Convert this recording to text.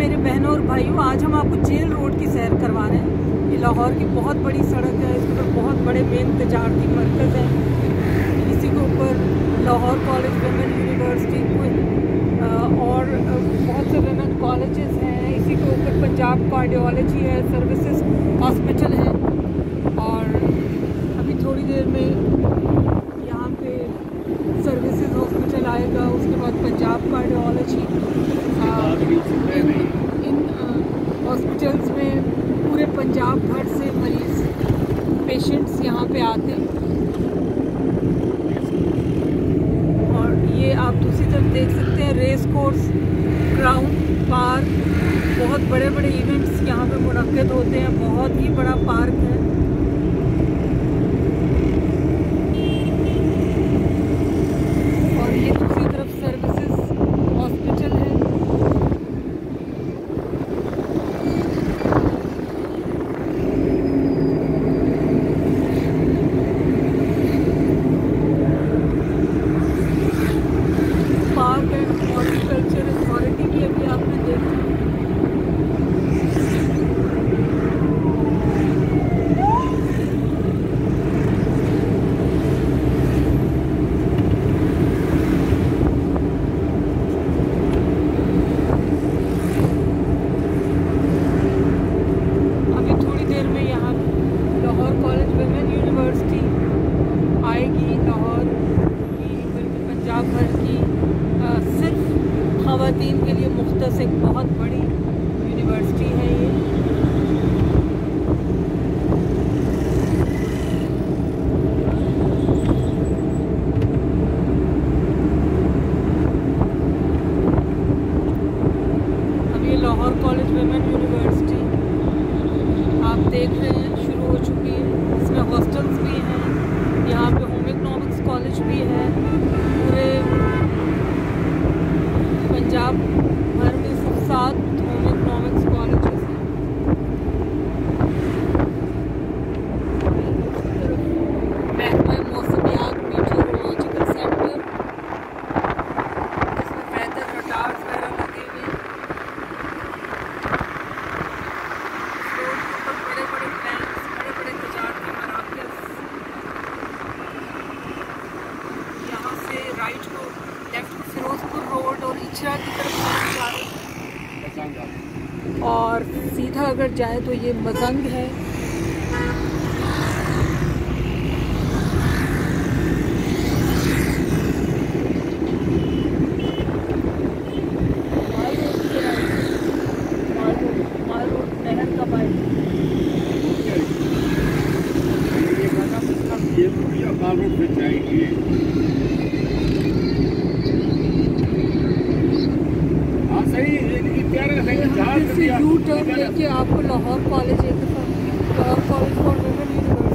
मेरे बहनों और भाइयों, आज हम आपको जेल रोड की सैर करवा रहे हैं। ये लाहौर की बहुत बड़ी सड़क है, इसके ऊपर बहुत बड़े मेन तजारती मरकज़ हैं। इसी के ऊपर लाहौर कॉलेज वेमेन यूनिवर्सिटी और बहुत से वेमेन कॉलेजेस हैं। इसी के ऊपर पंजाब कार्डियोलॉजी है, सर्विसेज़ हॉस्पिटल है। और अभी थोड़ी देर में सर्विसेज़ हॉस्पिटल आएगा, उसके बाद पंजाब कार्डियोलॉजी पूरे भर से मरीज़ पेशेंट्स यहाँ पे आते हैं। और ये आप दूसरी तरफ़ देख सकते हैं रेस कोर्स ग्राउंड पार्क बहुत बड़े बड़े इवेंट्स यहाँ पे मुनद होते हैं, बहुत ही बड़ा पार्क है। खातन के लिए मुख्त एक बहुत बड़ी यूनिवर्सिटी है ये। अब ये लाहौर कॉलेज वेमेन यूनिवर्सिटी आप देख रहे हैं, शुरू हो चुकी है। इसमें हॉस्टल्स भी हैं, यहाँ पे होम इकनॉमिक्स कॉलेज भी है। पंजाब भर में सब होम इकनॉमिक्स कॉलेजेस मौसमियात मीटरोलॉजिकल सेंटर जिसमें वेदर रडार्स वगैरह लगे हुए रोड के ऊपर बड़े बड़े प्लान्स बड़े बड़े तजारती मराकज यहाँ से राइट को लेफ़्ट फिरोजपुर रोड और और सीधा अगर जाए तो ये मजंग है। माल रोड पे से यू टर्न लेके आपको लाहौर कॉलेज एक लाहौर कॉलेज फॉर वुमेन